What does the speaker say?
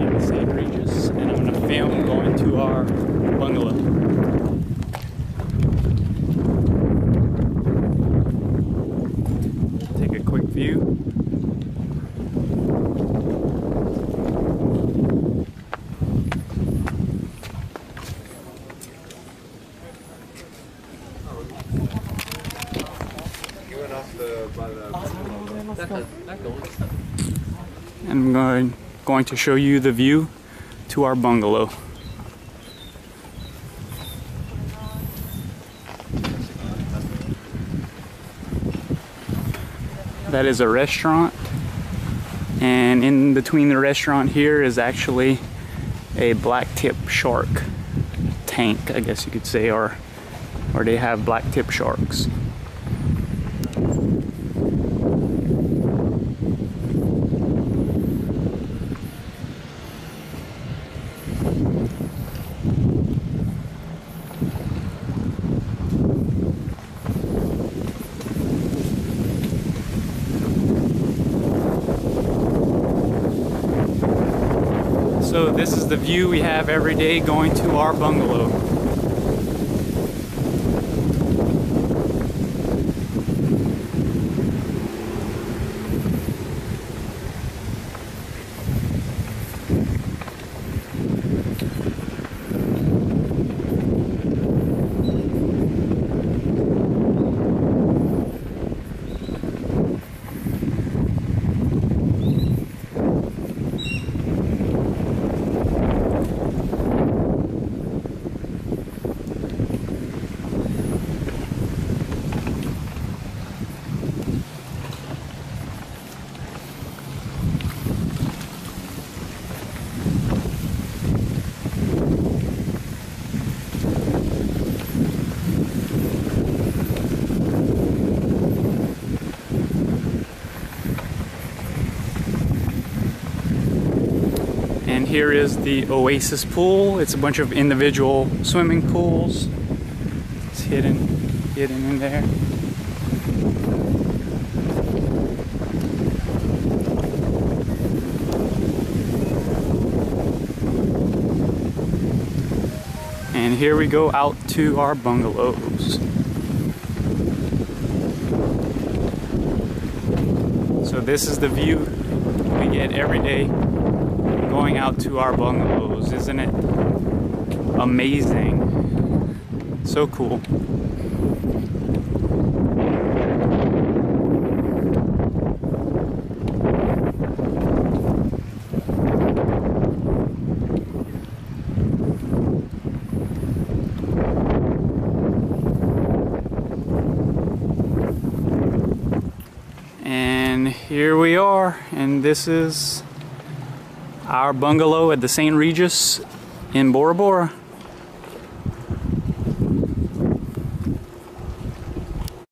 in the St. Regis, and I'm gonna film going to our bungalow. Take a quick view. I'm going, going to show you the view to our bungalow. That is a restaurant. And in between the restaurant here is actually a black tip shark tank, I guess you could say, or or they have black tip sharks. So this is the view we have every day going to our bungalow. And here is the Oasis pool. It's a bunch of individual swimming pools. It's hidden, hidden in there. And here we go out to our bungalows. So this is the view we get every day going out to our bungalows. Isn't it amazing? So cool. And here we are, and this is our bungalow at the St. Regis in Bora Bora.